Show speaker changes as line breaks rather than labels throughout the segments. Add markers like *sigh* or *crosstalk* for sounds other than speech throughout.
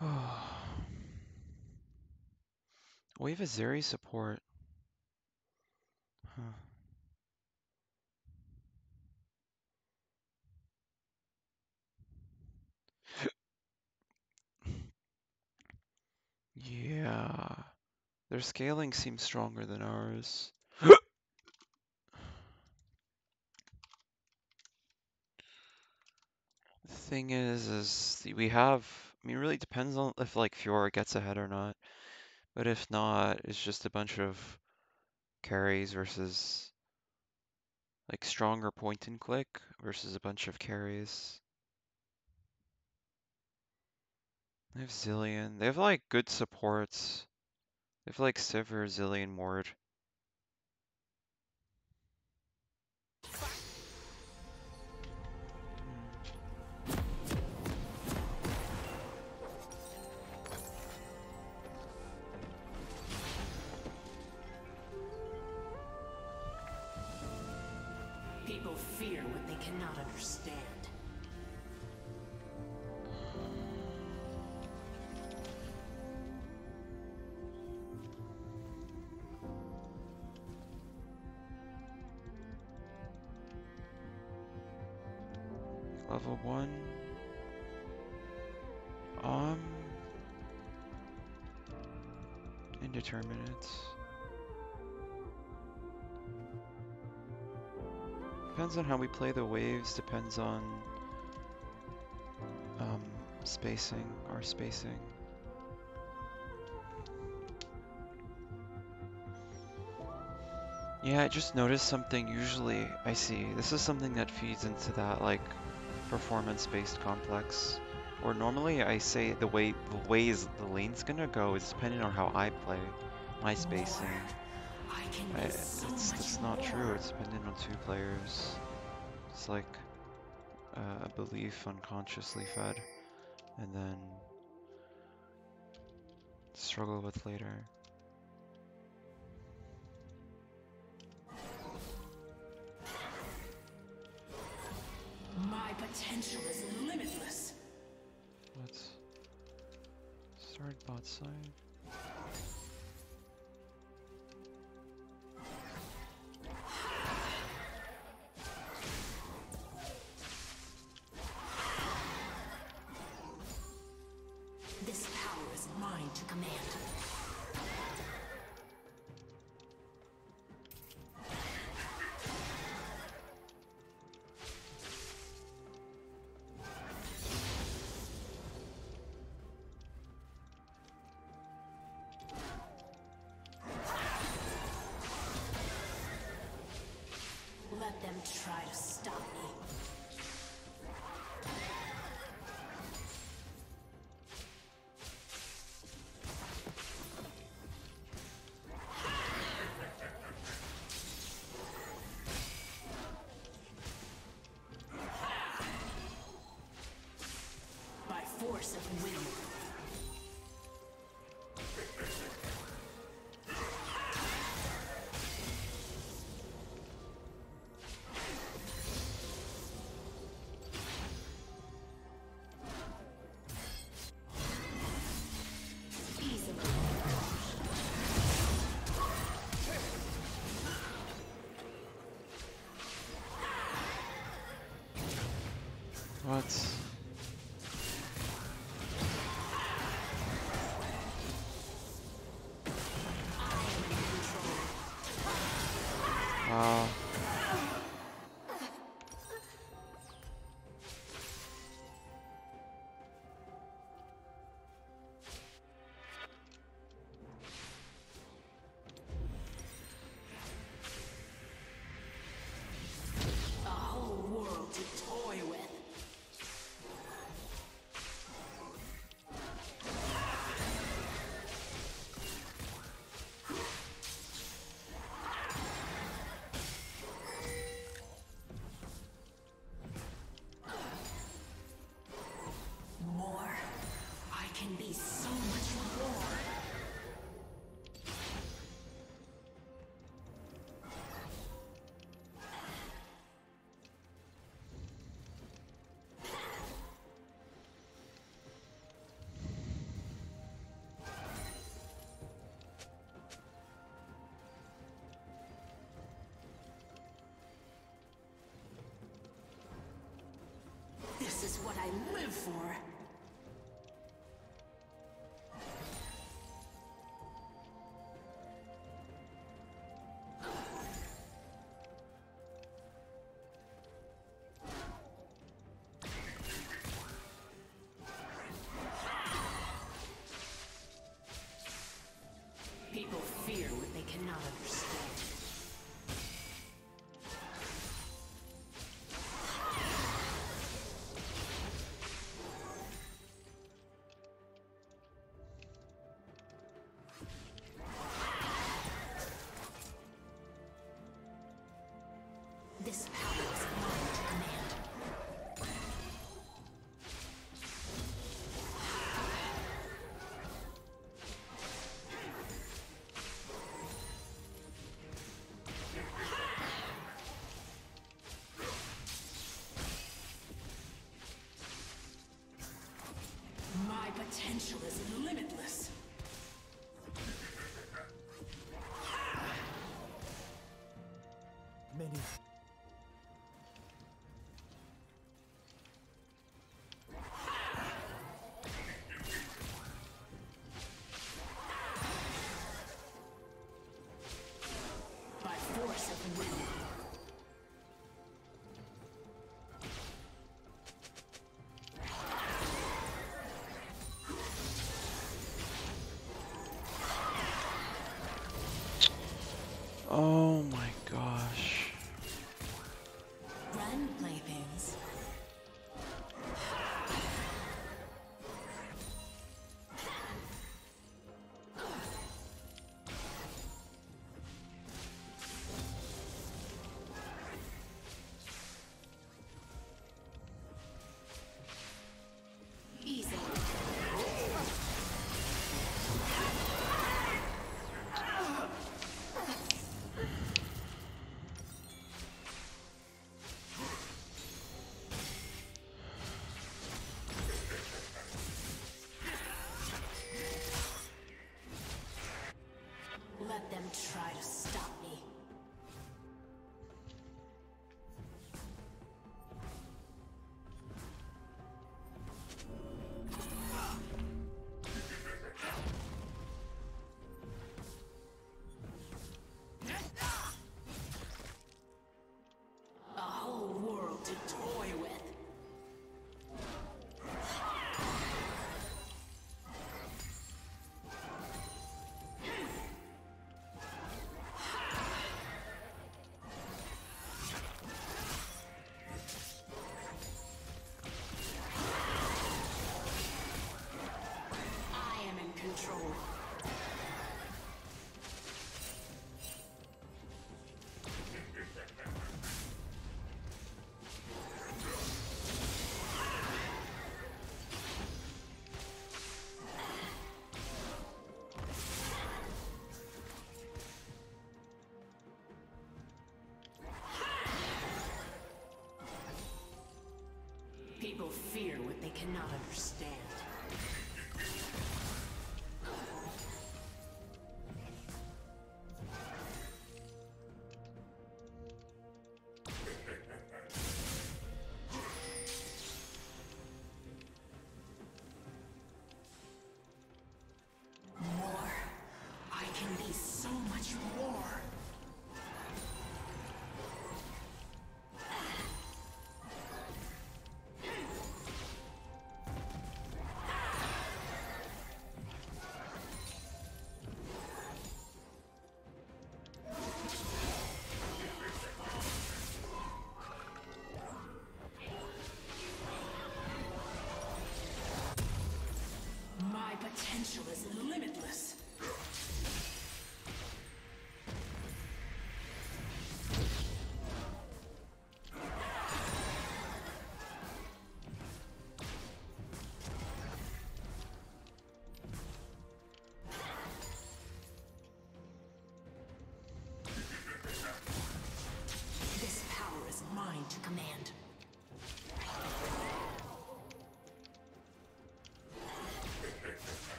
*sighs* we have a Zeri support. Huh. Yeah. Their scaling seems stronger than ours. The thing is, is we have, I mean, really depends on if like Fiora gets ahead or not. But if not, it's just a bunch of carries versus like stronger point and click versus a bunch of carries. They have Zilean. They have like good supports. They have like Sivir, Zilean, Ward. Um. Indeterminate. Depends on how we play the waves, depends on um, spacing, our spacing. Yeah, I just noticed something usually I see. This is something that feeds into that like performance-based complex. Or normally I say the way the ways the lane's gonna go is depending on how I play, my spacing.
I can
I,
be
it's it's not true. It's dependent on two players. It's like uh, a belief unconsciously fed, and then struggle with later.
My potential is limitless.
Let's start bot side.
Try to stop me.
What?
This is what I live for. try to stop People fear what they cannot understand.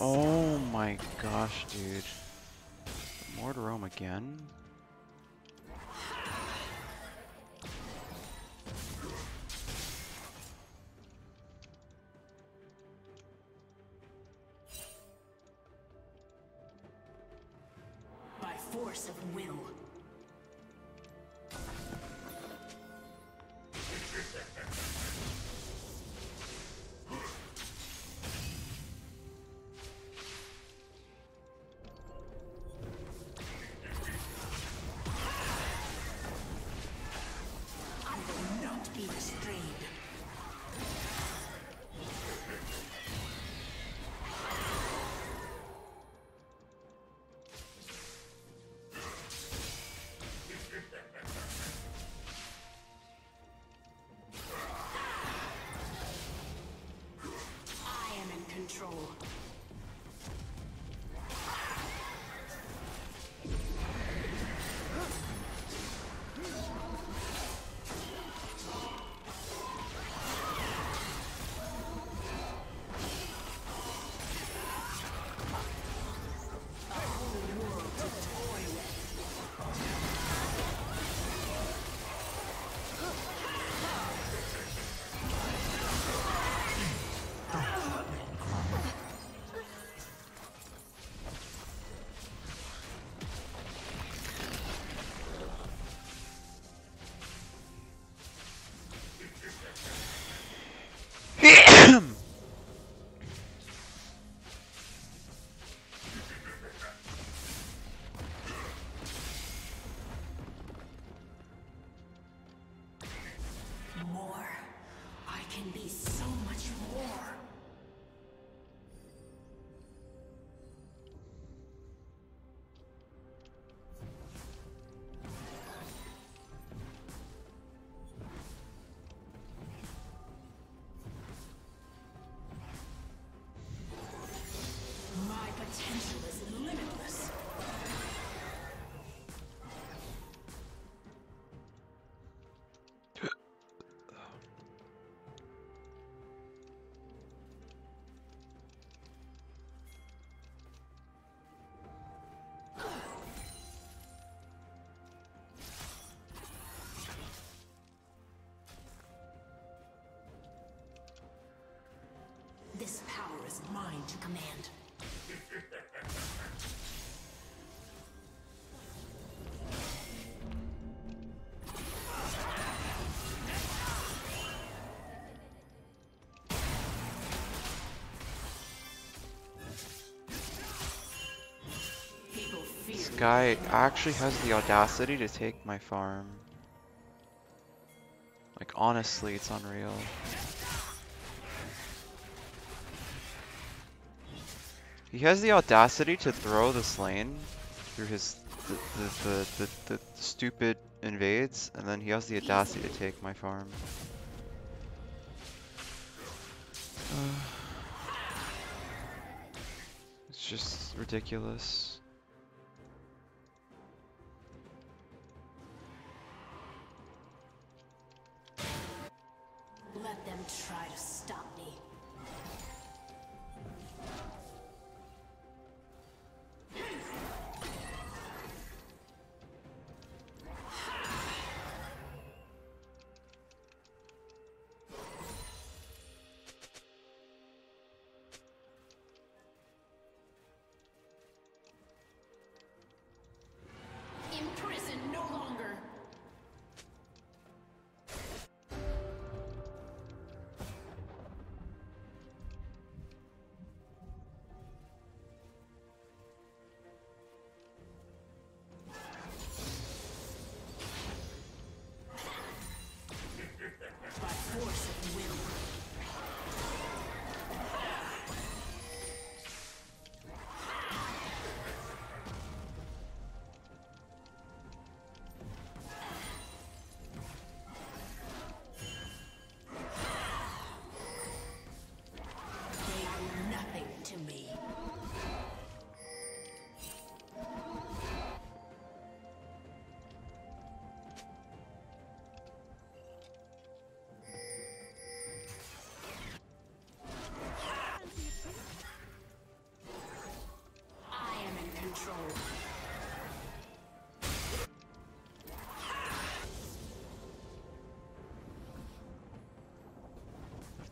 Oh my gosh, dude. Mortarome again? Guy actually has the audacity to take my farm. Like, honestly, it's unreal. He has the audacity to throw this lane through his the the, the, the, the stupid invades, and then he has the audacity to take my farm. *sighs* it's just ridiculous.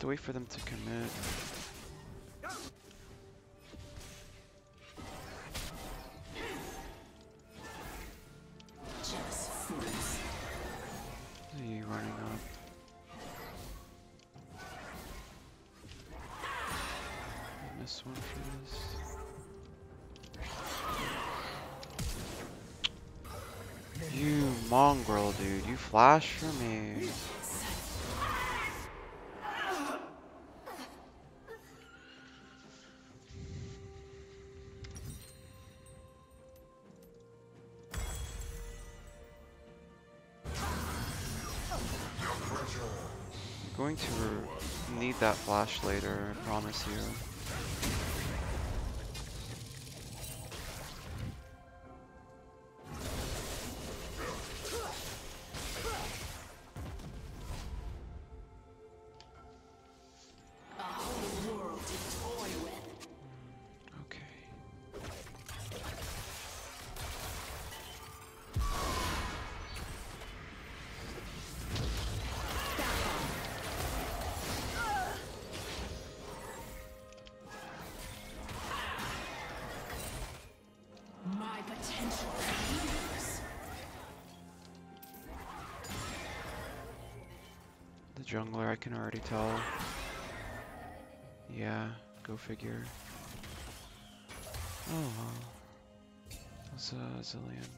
To
wait for them to commit. You mongrel, dude. You flash for me. Flash later, I promise you. Jungler, I can already tell. Yeah, go figure. Oh well. That's
uh, a Zilean.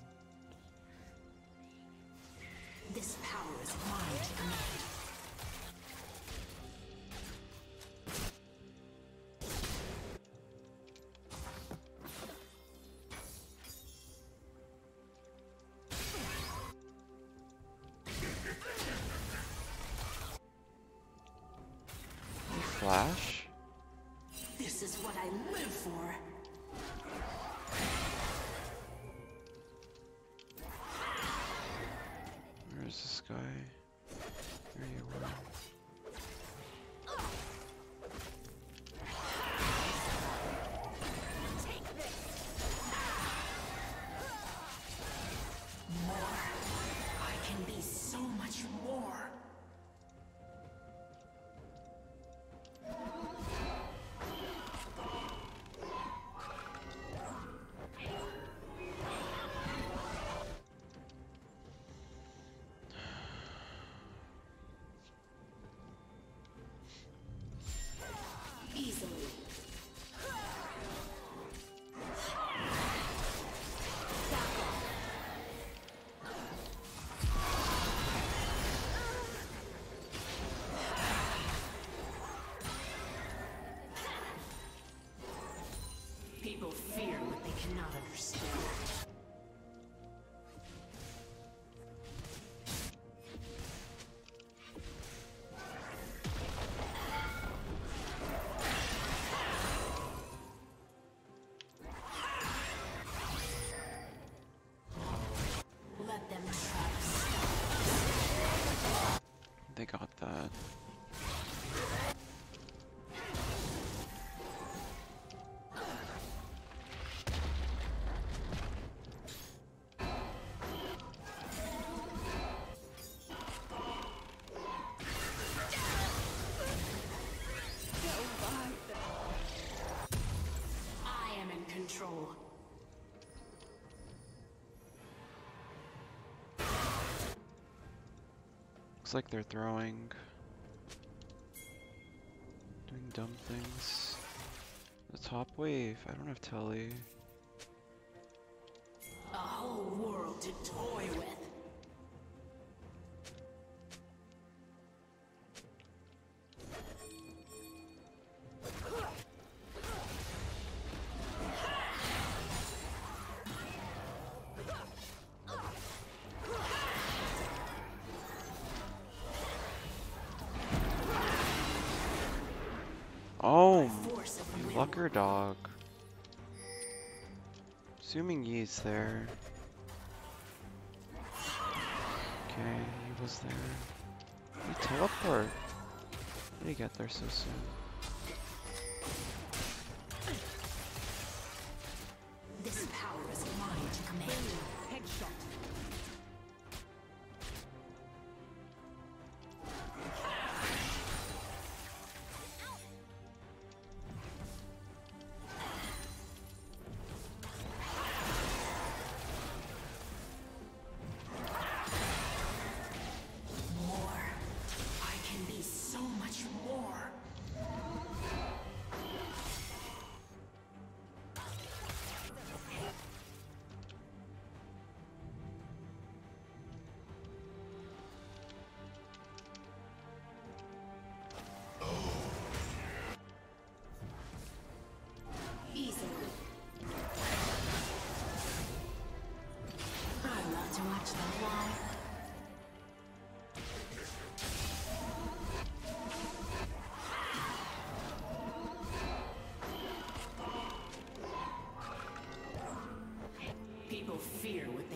People fear what they cannot understand.
They got that.
Control.
Looks like they're throwing. Doing dumb things. The top wave. I don't have telly.
A whole world to toy with.
Assuming Yi's there. Okay, he was there. He teleport. How did he get there so soon?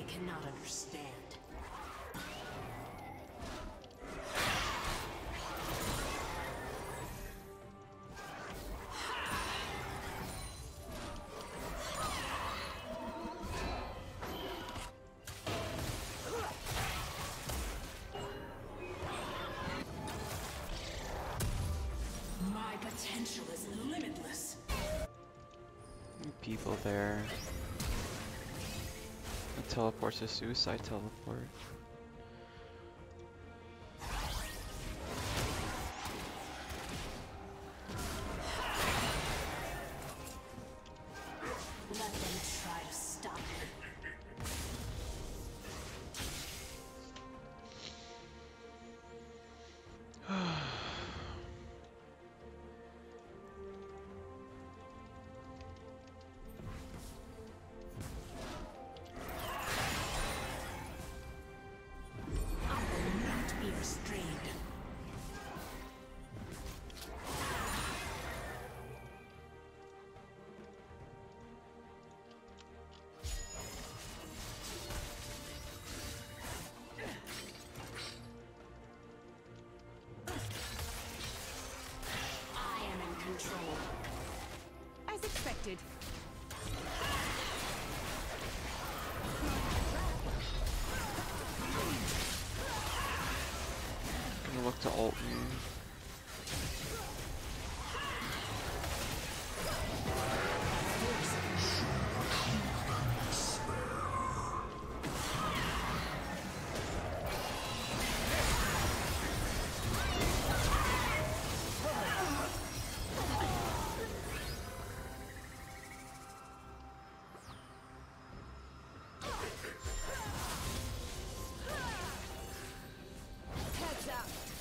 cannot understand. Potential is limitless.
People there. Teleports a suicide teleport. Gonna look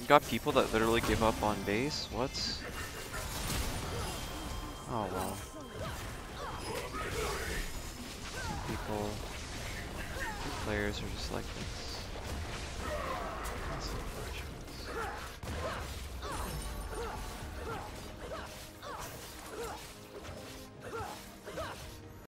You got people that literally give up on base? What? Oh well. People, players are just like this.